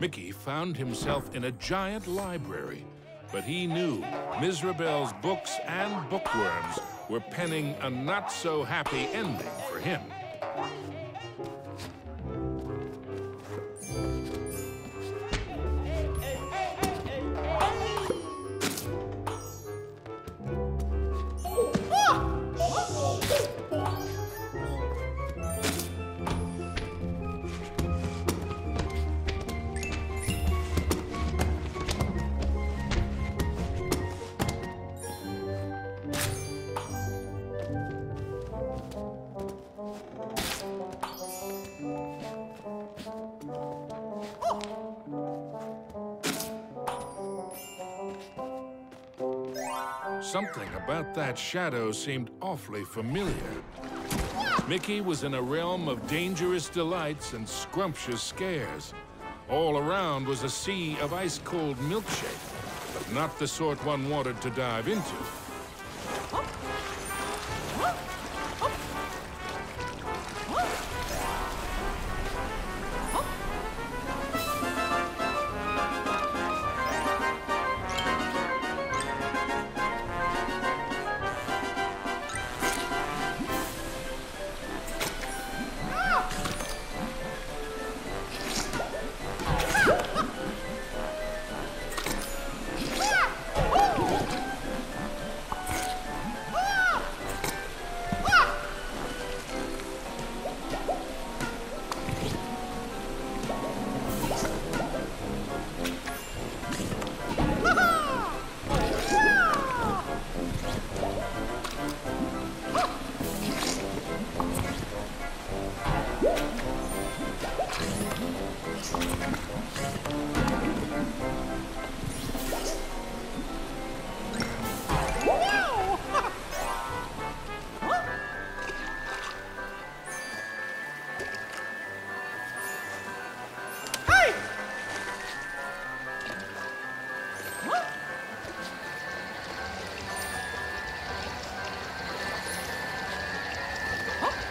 Mickey found himself in a giant library, but he knew Mizrabel's books and bookworms were penning a not-so-happy ending for him. Something about that shadow seemed awfully familiar. Mickey was in a realm of dangerous delights and scrumptious scares. All around was a sea of ice-cold milkshake, but not the sort one wanted to dive into. Huh?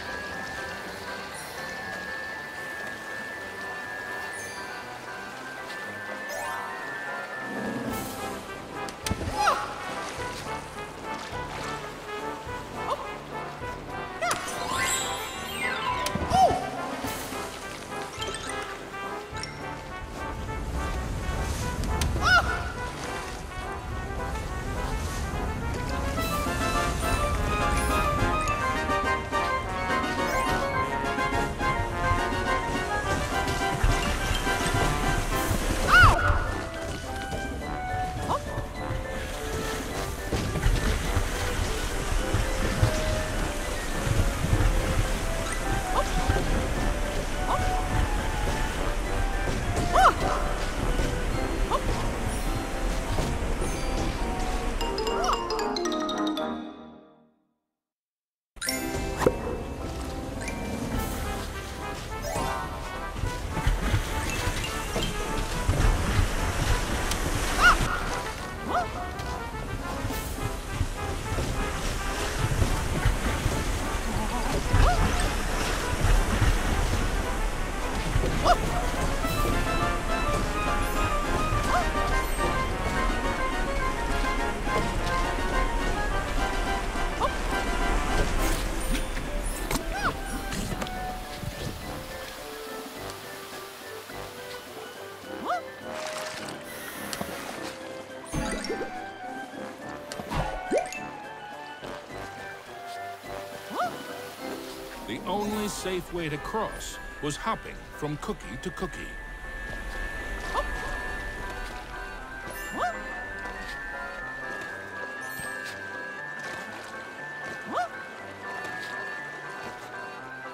The only safe way to cross was hopping from cookie to cookie.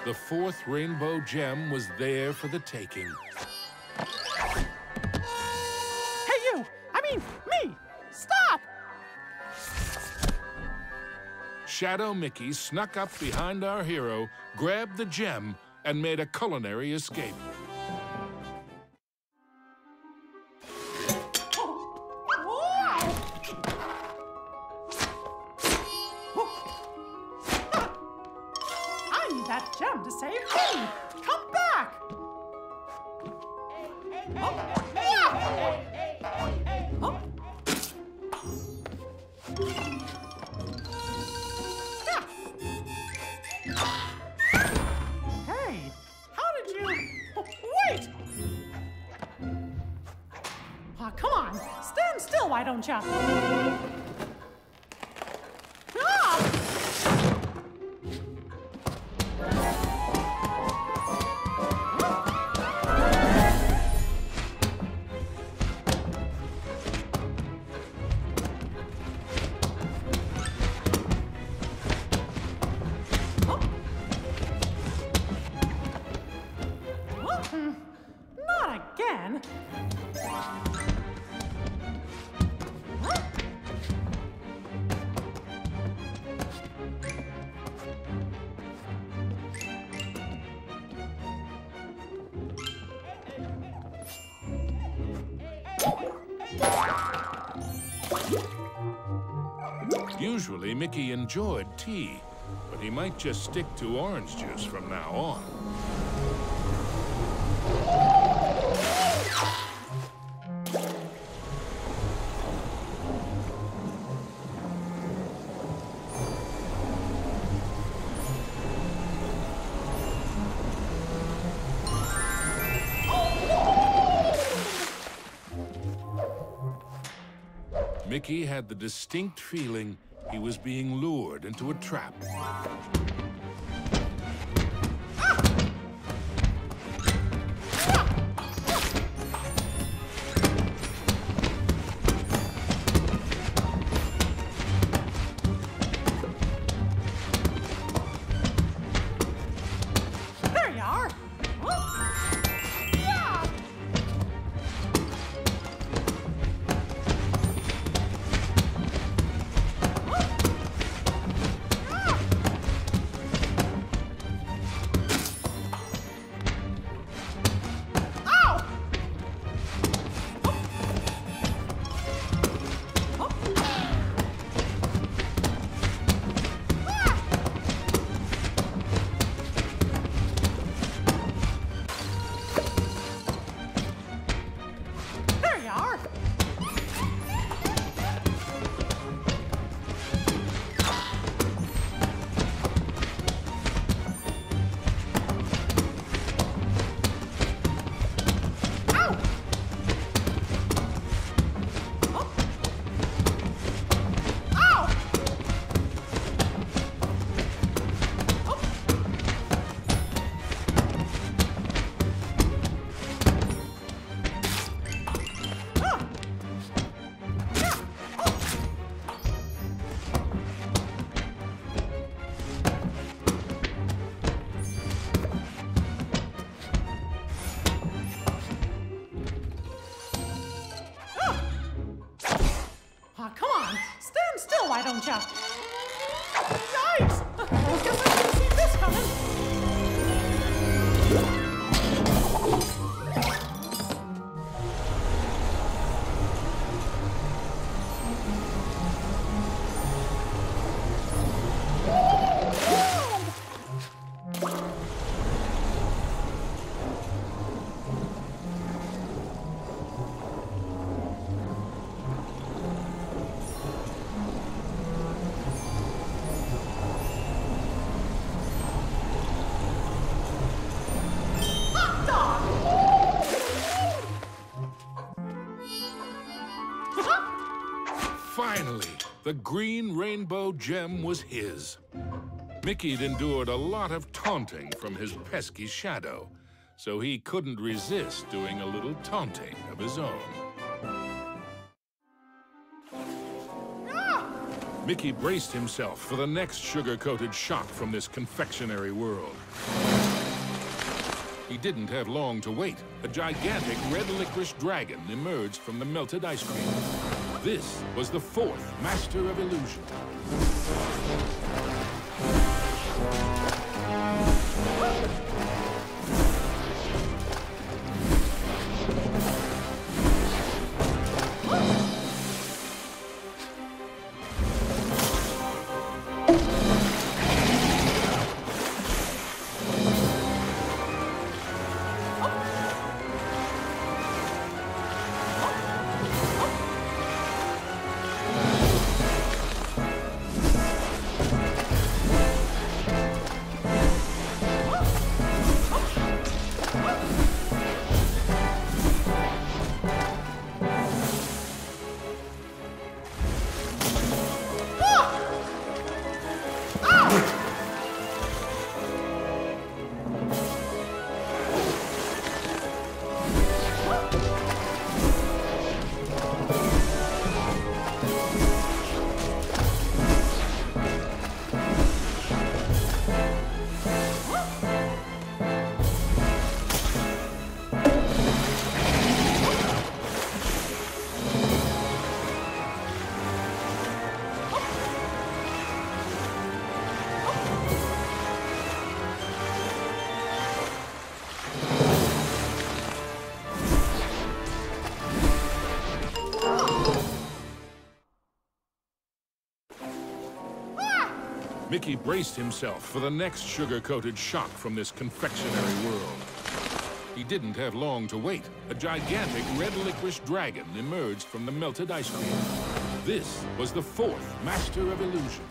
The fourth rainbow gem was there for the taking. Hey, you! I mean, Shadow Mickey snuck up behind our hero, grabbed the gem, and made a culinary escape. I need that gem to save me! Come back! Oh. don't ya? Ah! Usually, Mickey enjoyed tea, but he might just stick to orange juice from now on. Mickey had the distinct feeling he was being lured into a trap. The green rainbow gem was his. Mickey'd endured a lot of taunting from his pesky shadow, so he couldn't resist doing a little taunting of his own. Ah! Mickey braced himself for the next sugar-coated shock from this confectionery world. He didn't have long to wait. A gigantic red licorice dragon emerged from the melted ice cream. This was the fourth Master of Illusion. Mickey braced himself for the next sugar-coated shock from this confectionery world. He didn't have long to wait. A gigantic red licorice dragon emerged from the melted ice cream. This was the fourth Master of Illusion.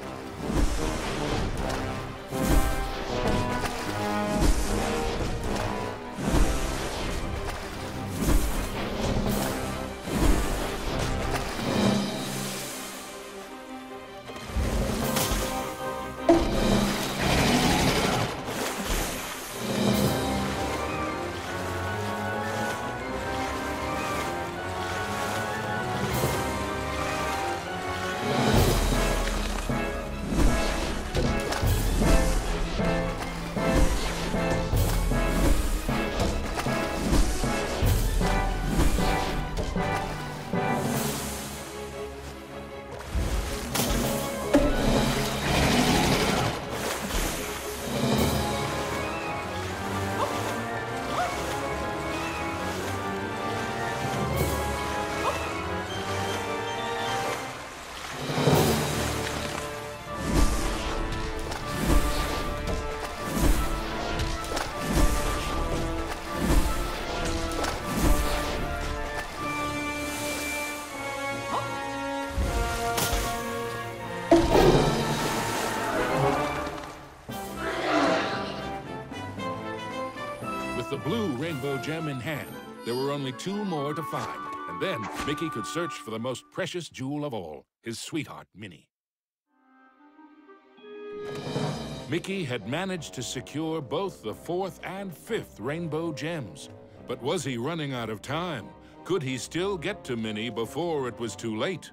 With the blue rainbow gem in hand, there were only two more to find. And then Mickey could search for the most precious jewel of all, his sweetheart, Minnie. Mickey had managed to secure both the fourth and fifth rainbow gems. But was he running out of time? Could he still get to Minnie before it was too late?